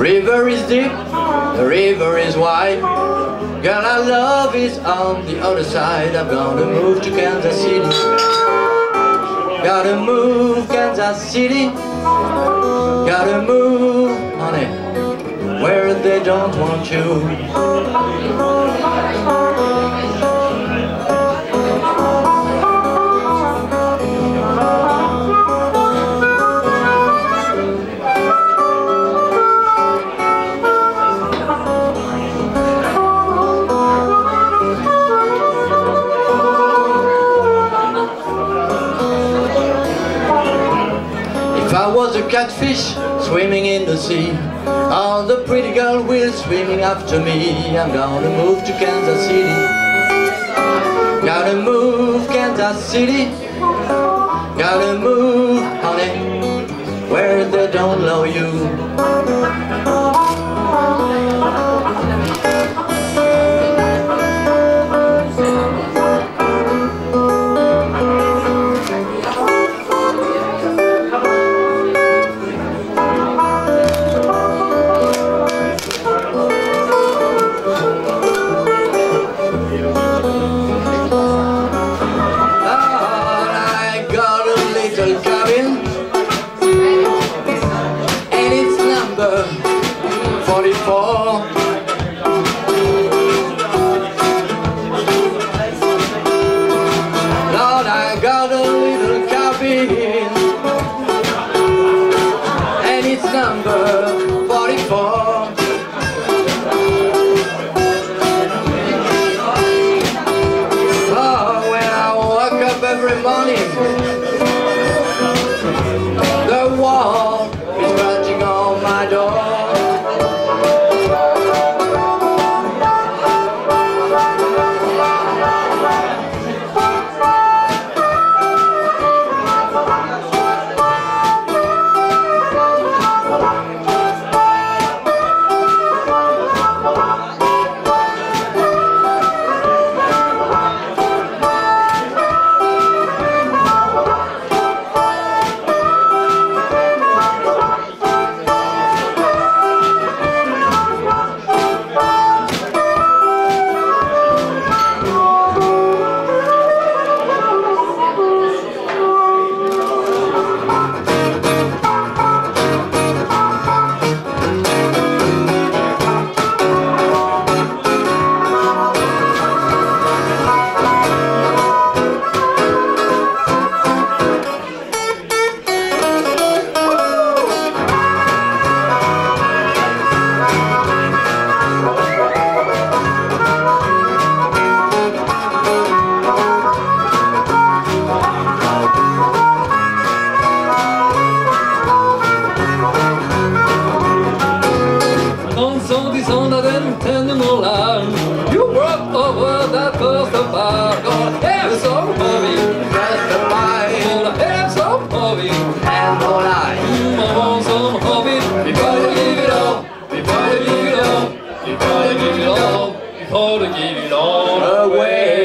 river is deep, the river is wide. Girl, our love is on the other side. I'm gonna move to Kansas City. Gotta move, Kansas City. Gotta move, honey, where they don't want you. Was a catfish swimming in the sea, all the pretty girl will swimming after me. I'm gonna move to Kansas City. Gotta move, Kansas City. Gotta move, honey, where they don't know you. Number 44 Oh, when I wake up every morning, the wall sonda dentro molar You broke over that first of all Gonna have some of it Press the pipe Gonna have some of it and all I Before you give it all. You give it all. You give it all. You give it all. Away.